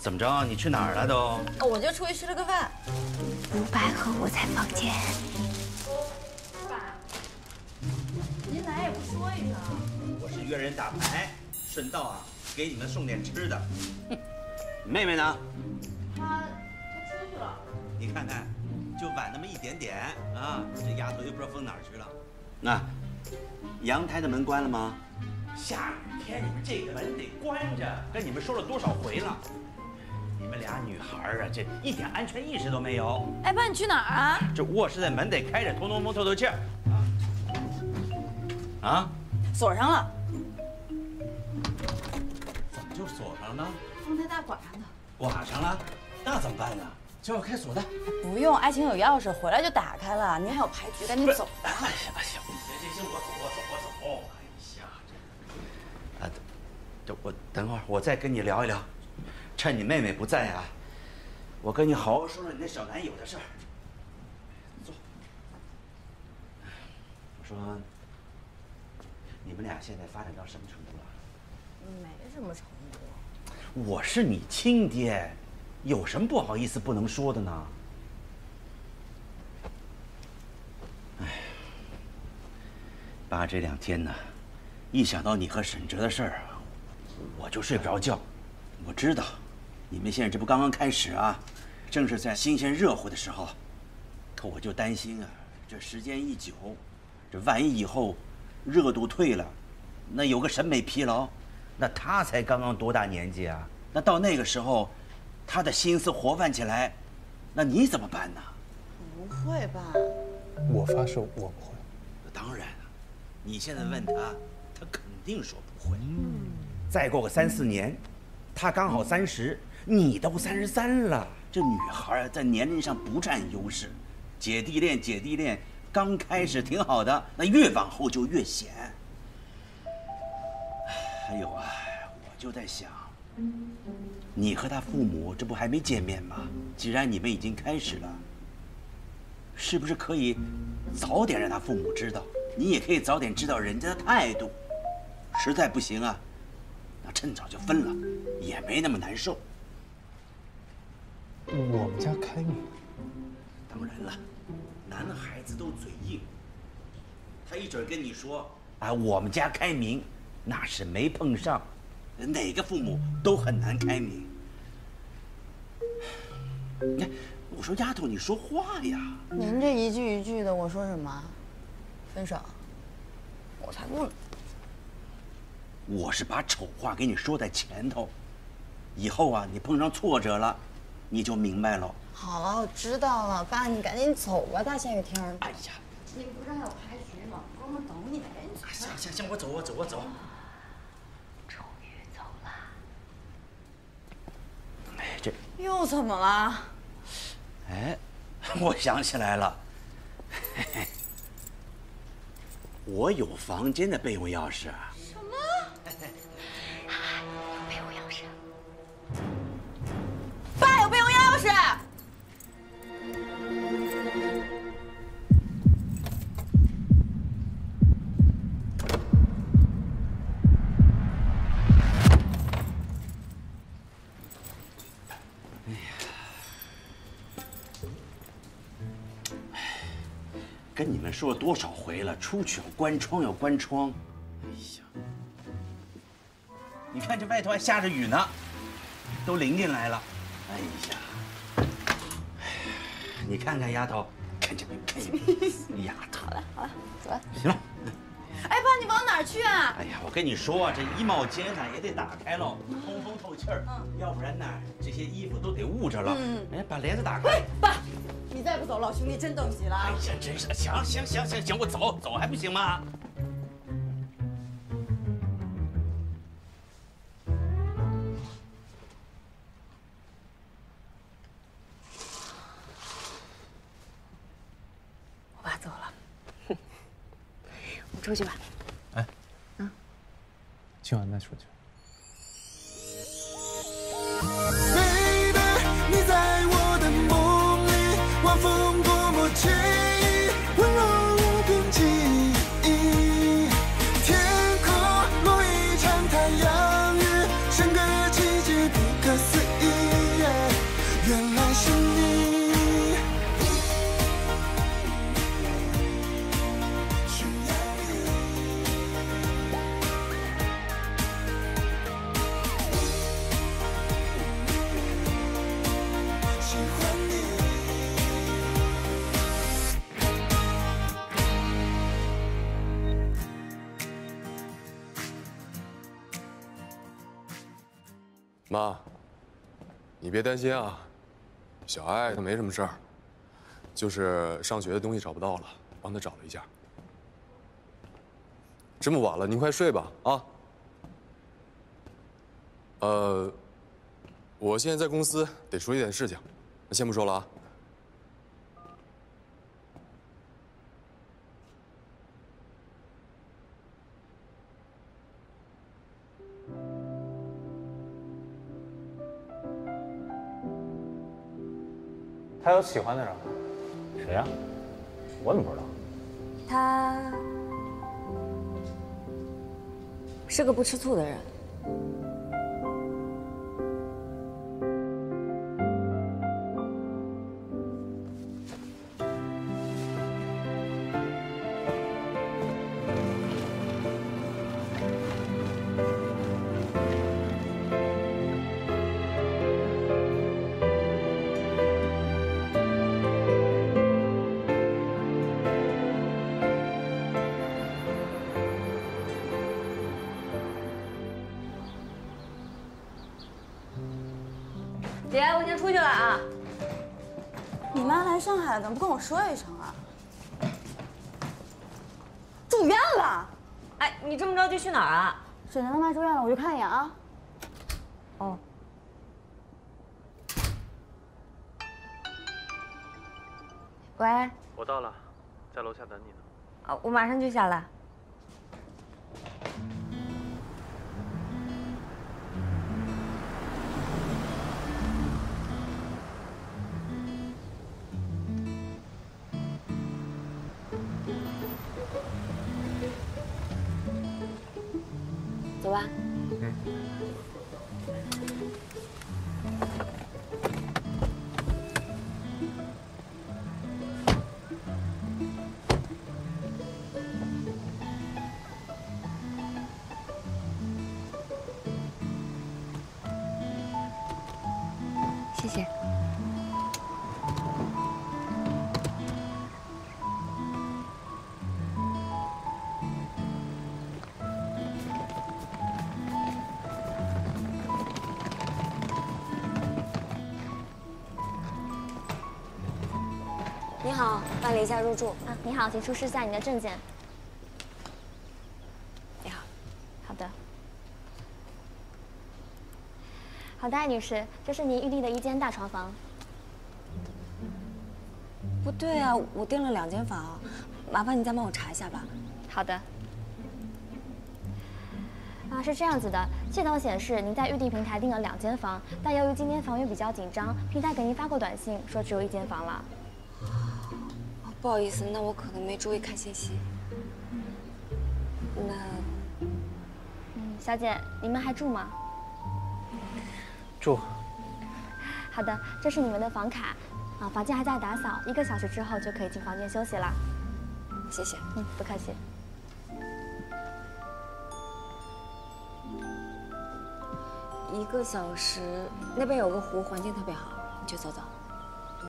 怎么着？你去哪儿了都？哦，我就出去吃了个饭。吴白和我在房间。爸，您来也不说一声。我是约人打牌，顺道啊给你们送点吃的。妹妹呢？她她出去了。你看看，就晚那么一点点啊，这丫头又不知道疯哪儿去了。那阳台的门关了吗？下雨天你们这个门得关着，跟你们说了多少回了。你们俩女孩啊，这一点安全意识都没有。哎，爸，你去哪儿啊？这卧室的门得开着，通通风，透透气儿。啊？啊？锁上了。怎么就锁上了呢？风太大管上的。挂上了？那怎么办呢？叫我开锁的。不用，爱情有钥匙，回来就打开了。您还有牌局，赶紧走吧。哎呀，哎呀，行行行，我走，我走，我走。哎呀，这……啊，这我等会儿我再跟你聊一聊。趁你妹妹不在啊，我跟你好好说说你那小男友的事儿。坐。我说，你们俩现在发展到什么程度了？没什么程度。我是你亲爹，有什么不好意思不能说的呢？哎，爸这两天呢，一想到你和沈哲的事儿，我就睡不着觉。我知道。你们现在这不刚刚开始啊，正是在新鲜热乎的时候，可我就担心啊，这时间一久，这万一以后热度退了，那有个审美疲劳，那他才刚刚多大年纪啊？那到那个时候，他的心思活泛起来，那你怎么办呢？不会吧？我发誓我不会。当然了，你现在问他，他肯定说不会。再过个三四年，他刚好三十。你都三十三了，这女孩在年龄上不占优势，姐弟恋，姐弟恋，刚开始挺好的，那越往后就越显。还有啊，我就在想，你和他父母这不还没见面吗？既然你们已经开始了，是不是可以早点让他父母知道？你也可以早点知道人家的态度。实在不行啊，那趁早就分了，也没那么难受。我们家开明，当然了，男孩子都嘴硬。他一准跟你说啊，我们家开明，那是没碰上，哪个父母都很难开明。你看，我说丫头，你说话呀！您这一句一句的，我说什么？分手？我才不呢！我是把丑话给你说在前头，以后啊，你碰上挫折了。你就明白了。好了，我知道了，爸，你赶紧走吧，大下雨天的。哎呀，你不是还有牌局吗？哥们等你呢，赶紧走。行行行，我走，我走，我走。终于走了。哎，这又怎么了？哎，我想起来了，我有房间的备用钥匙。跟你们说了多少回了，出去要关窗，要关窗。哎呀，你看这外头还下着雨呢，都淋进来了。哎呀，你看看丫头，看见没？看见没？丫头，好了好了，走了。行了。哎，爸，你往哪儿去啊？哎呀，我跟你说，这衣帽间呢也得打开喽，通风透气儿。嗯，要不然呢，这些衣服都得捂着了。嗯，哎，把帘子打开。爸。你再不走，老兄弟真等急了。哎呀，真是行行行行行，我走走还不行吗？我爸走了，我们出去吧。哎，嗯，今晚再出去。妈，你别担心啊，小艾她没什么事儿，就是上学的东西找不到了，帮她找了一下。这么晚了，您快睡吧啊。呃，我现在在公司得处理点事情，先不说了啊。他有喜欢的人吗？谁呀？我怎么不知道？他是个不吃醋的人。姐，我先出去了啊。你妈来上海了，怎么不跟我说一声啊？住院了，哎，你这么着急去哪儿啊？沈晨他妈住院了，我去看一眼啊。哦。喂，我到了，在楼下等你呢。啊，我马上就下来。走吧。你好，办理一下入住。啊，你好，请出示一下你的证件。你好，好的。好的，艾女士，这是您预定的一间大床房。不对啊，我订了两间房，麻烦你再帮我查一下吧。好的。啊，是这样子的，系统显示您在预订平台订了两间房，但由于今天房源比较紧张，平台给您发过短信说只有一间房了。不好意思，那我可能没注意看信息。那，嗯，小姐，你们还住吗？住。好的，这是你们的房卡，啊，房间还在打扫，一个小时之后就可以进房间休息了。谢谢。嗯，不客气。一个小时，那边有个湖，环境特别好，你去走走。